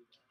do that.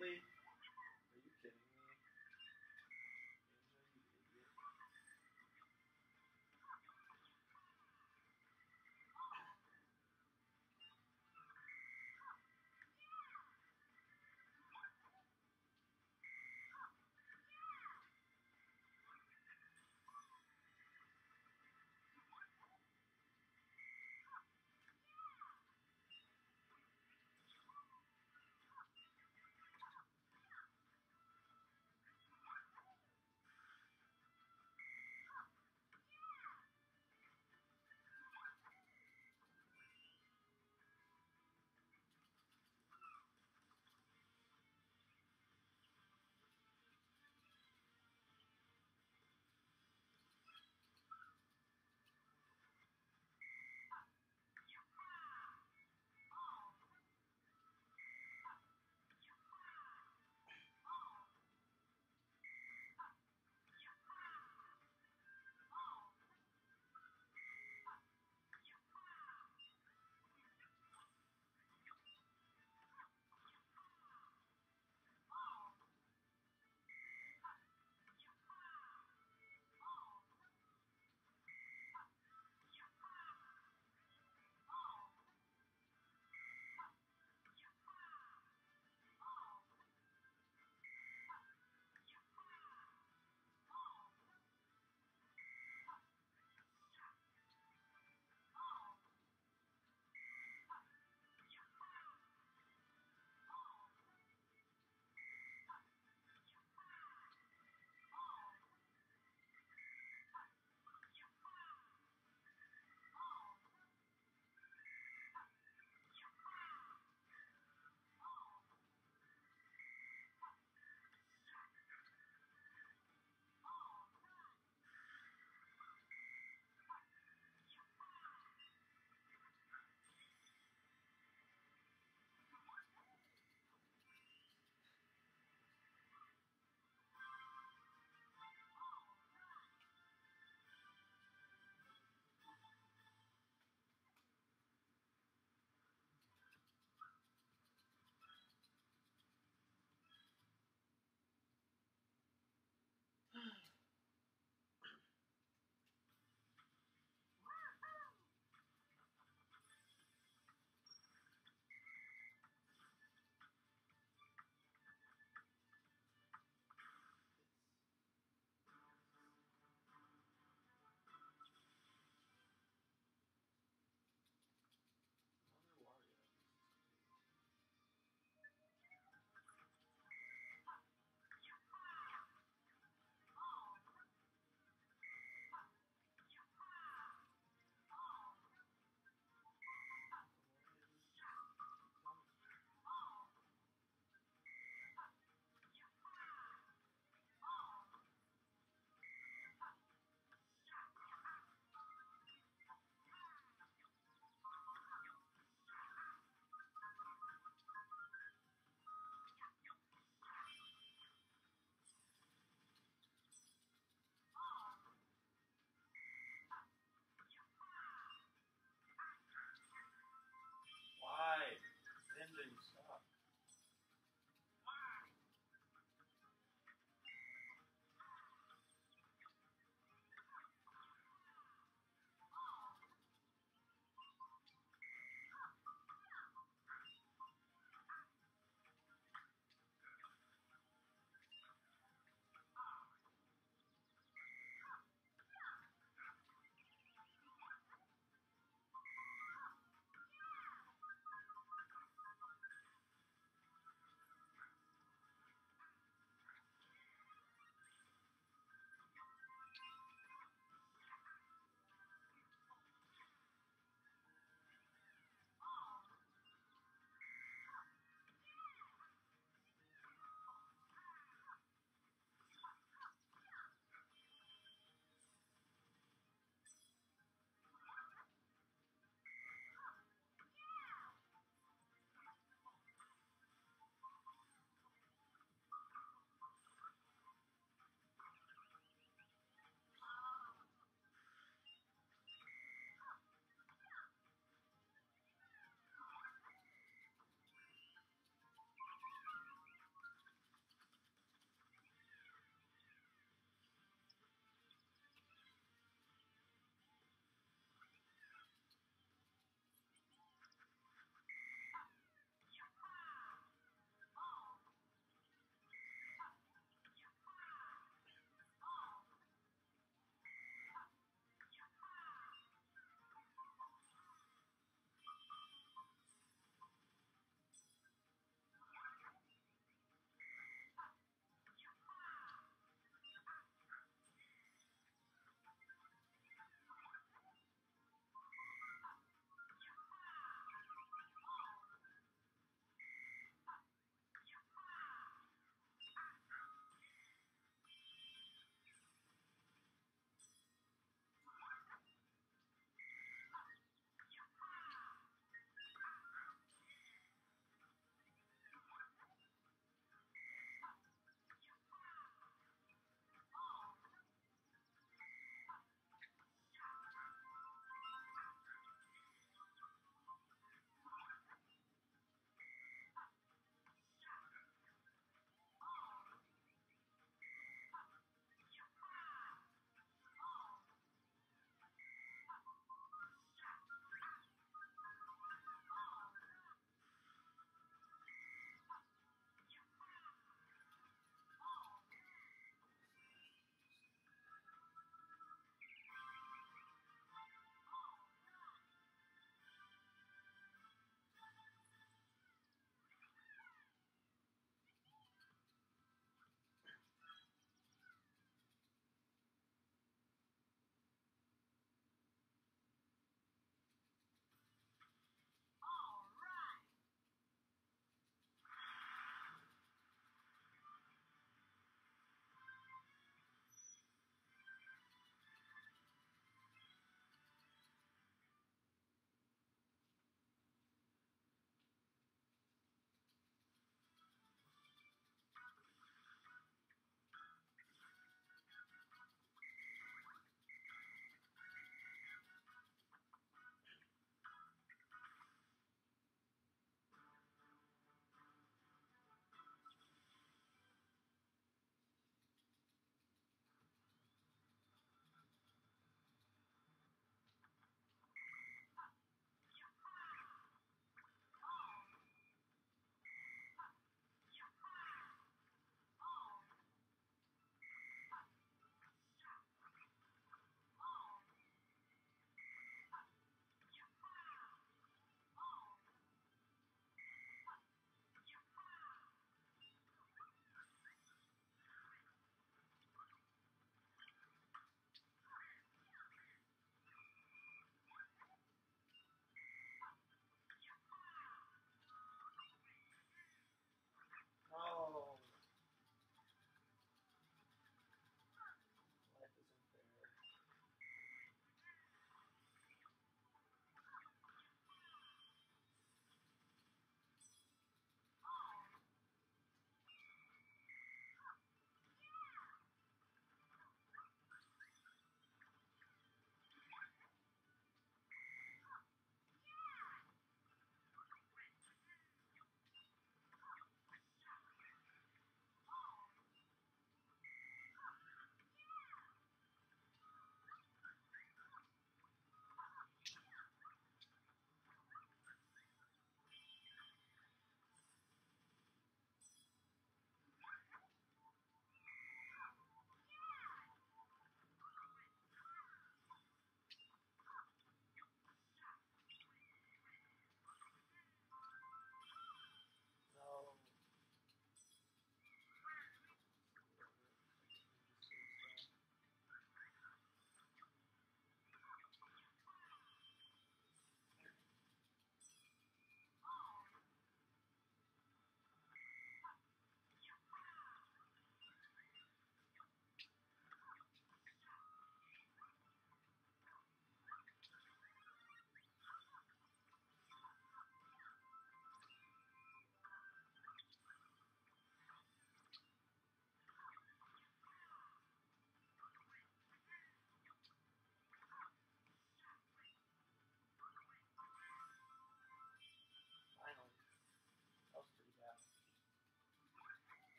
ultimately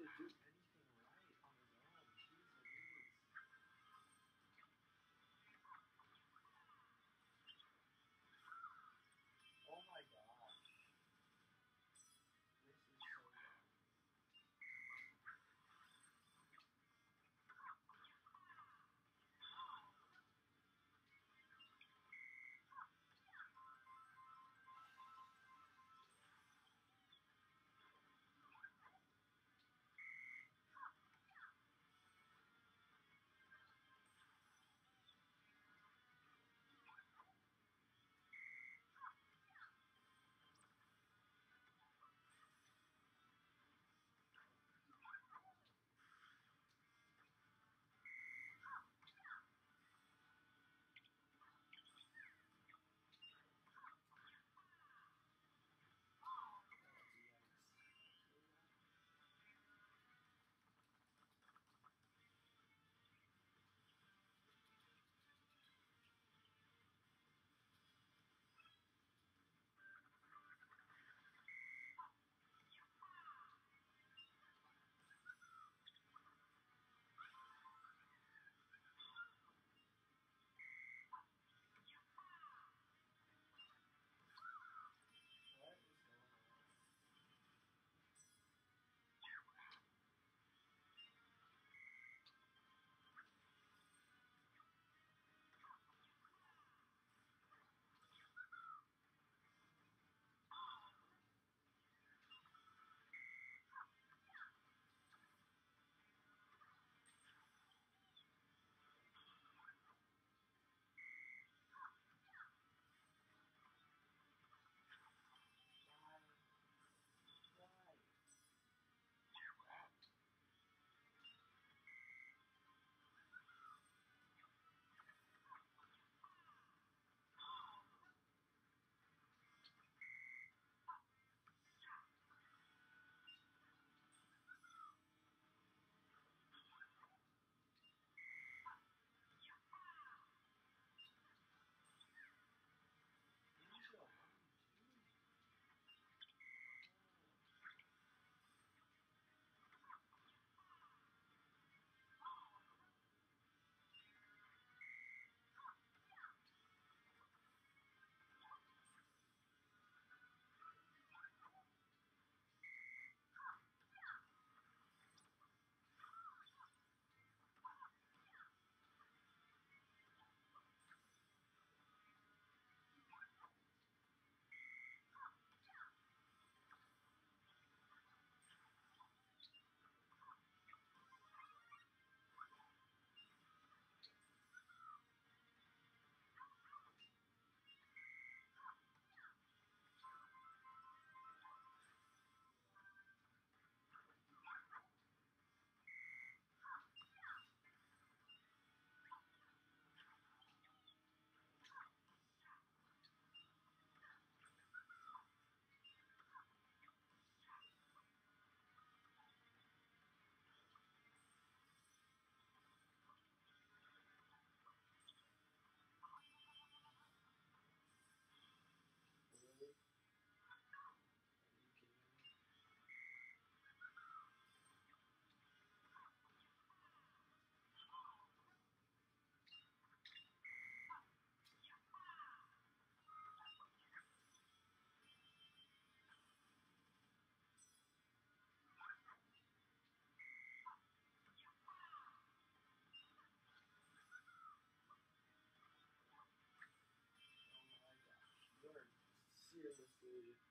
Mm-hmm. Seriously. This is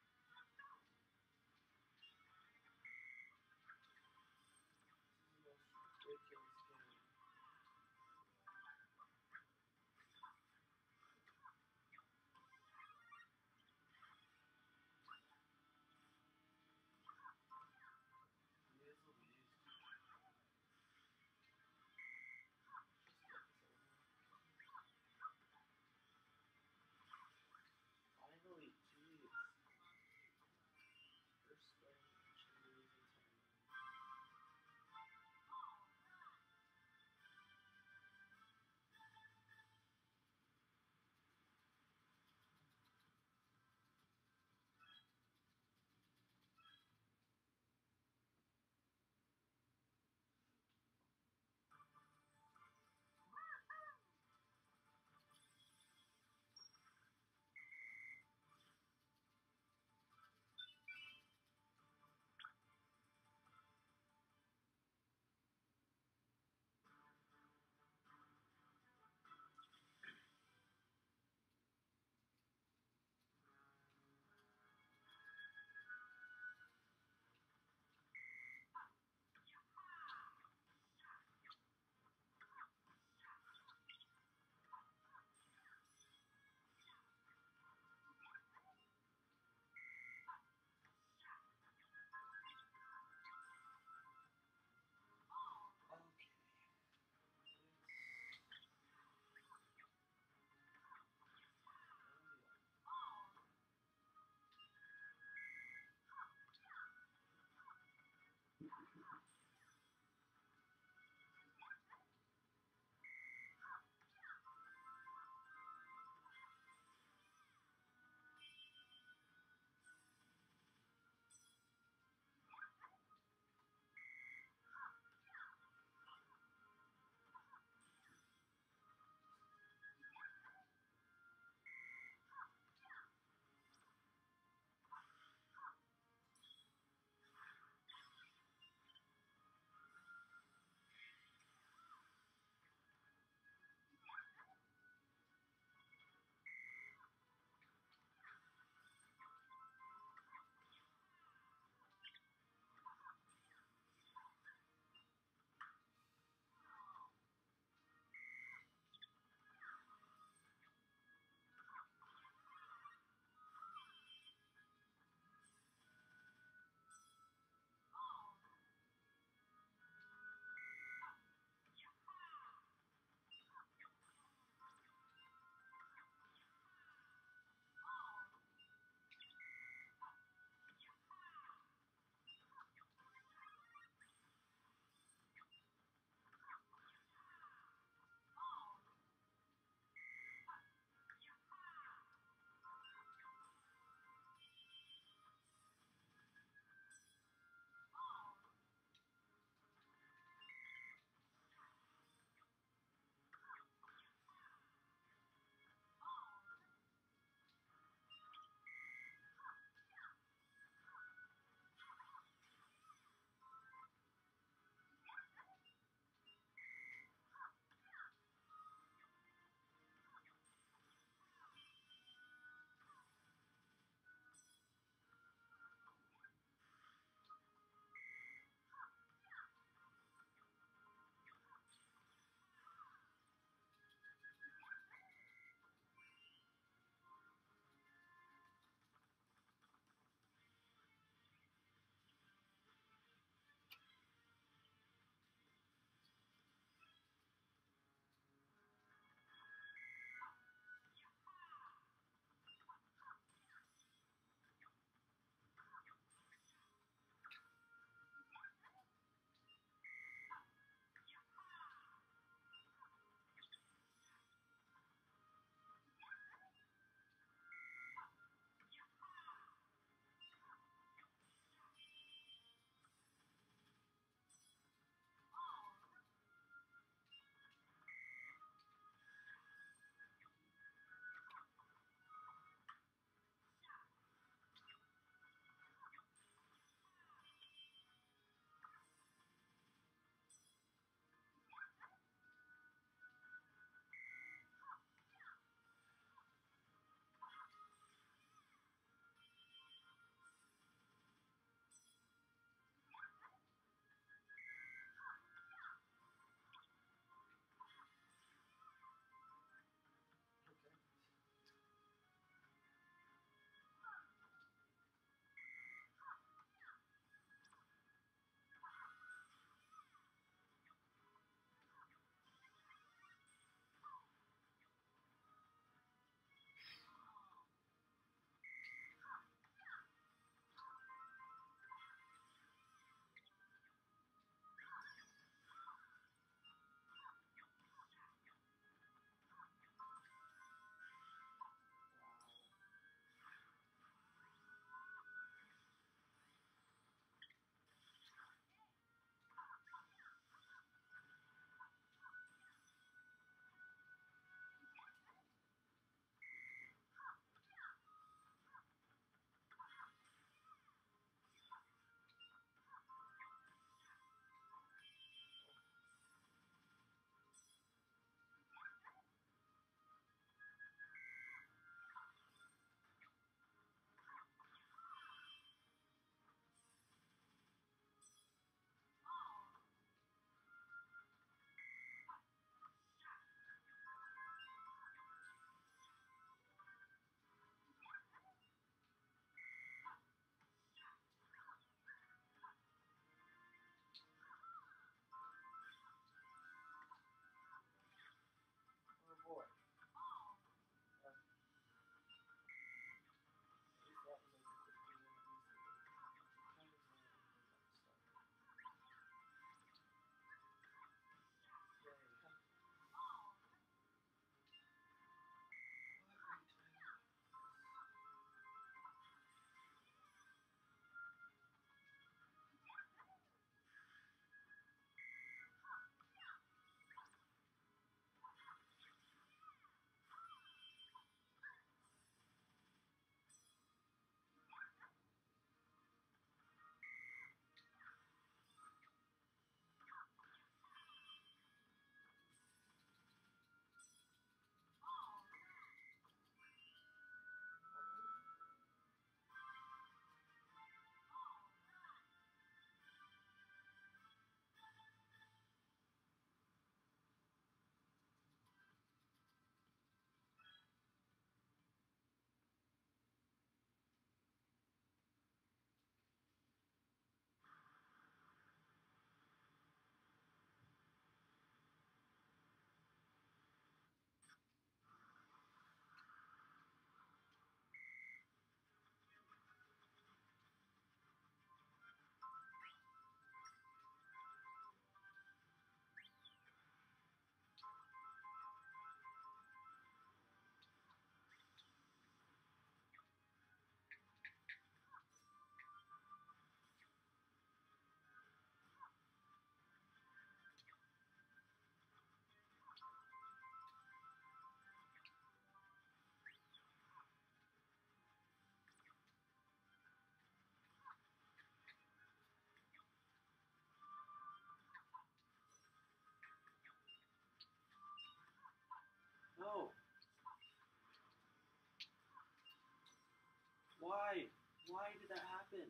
Why? Why did that happen?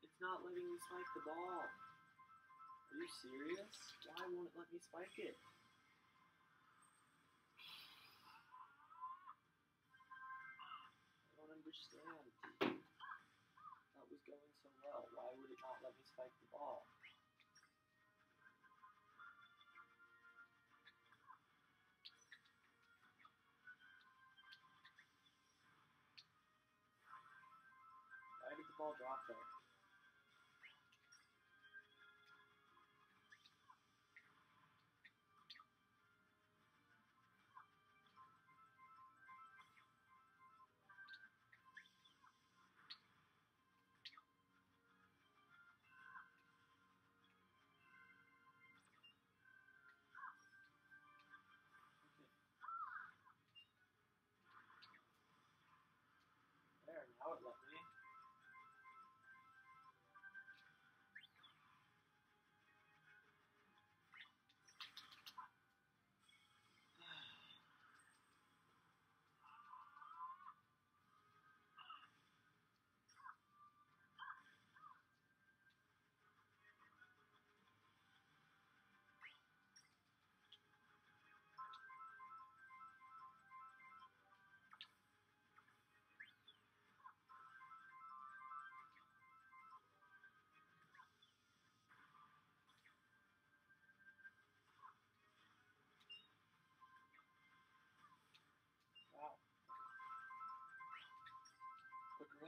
It's not letting me spike the ball. Are you serious? Why won't it let me spike it? Why did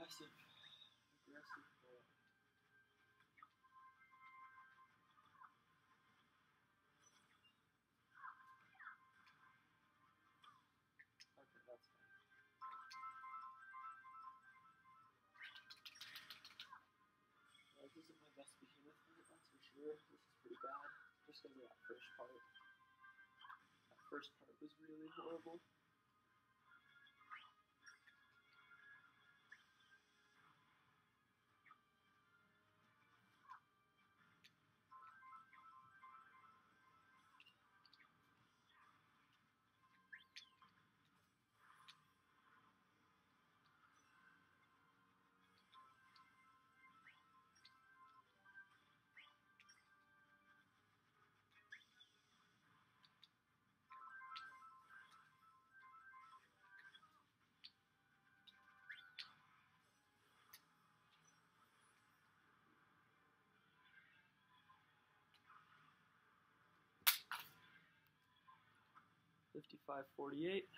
Aggressive. Aggressive boy. Okay, that's fine. Well, this isn't my best behemoth fight, that's for sure. This is pretty bad. Just because of that first part. That first part was really horrible. Fifty-five forty-eight.